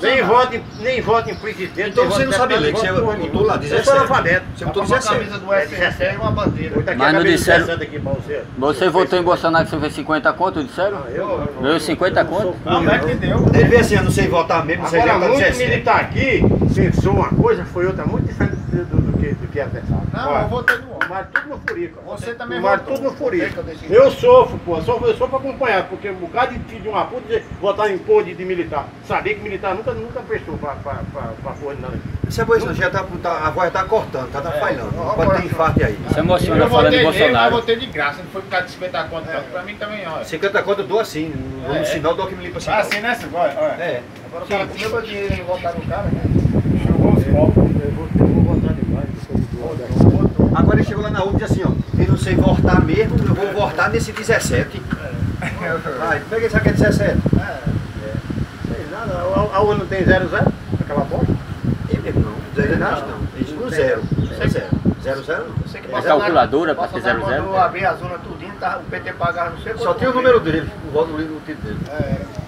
Nem voto, em, nem voto em presidente. Então você não sabe ler, que você botou lá 17. Eu sou analfabeto. Você botou Uma 17. camisa do e uma bandeira. Tá aqui Mas a não disseram- 60 aqui pra você. Você votou em Bolsonaro que você fez 50 conto, disseram? Eu, Deu 50 conto? Não, não é que deu. Ele veio assim, eu não sei votar mesmo, não sei Agora, votar muito 17. militar aqui pensou uma coisa, foi outra, muito diferente do, do, do que, do que era pensado. Não, Olha, eu votei no homem. Tomaram tudo no furico. Você também votou. tudo no furico. Eu. Eu sofro, pô. Eu sofro, eu sofro pra acompanhar, porque um bocado de, de uma puta votar em porra de, de militar. Sabia que militar nunca, nunca prestou pra, pra, pra, pra porra de nada. Isso é isso, já tá, tá, a voz tá cortando, tá atrapalhando. Pode ter infarto aí. Você emociona Eu falando votei de mas Bolsonaro. votei de graça, não foi por causa de 50 conto. não. Pra mim também, olha. 50 conto eu dou assim, no É. sinal dou que me limpa assim. Ah, assim, né, olha. É. Agora o cara comeu meu dinheiro e votar no cara, né? Eu vou, eu vou, eu vou demais. Agora ele chegou lá na urna e disse assim, ó, eu não sei votar mesmo, eu vou votar nesse 17. Vai, pega esse aqui é 17. Sei nada, a, a não tem 0 0 aquela mesmo não, zero não, não. Zero. É zero. Zero, zero não. Eu sei que É calculadora pra ter Bolsonaro 00? mandou abrir a zona tudinho, tá, o PT pagava não sei Só quanto tem o número dele, o voto no livro do título dele. É.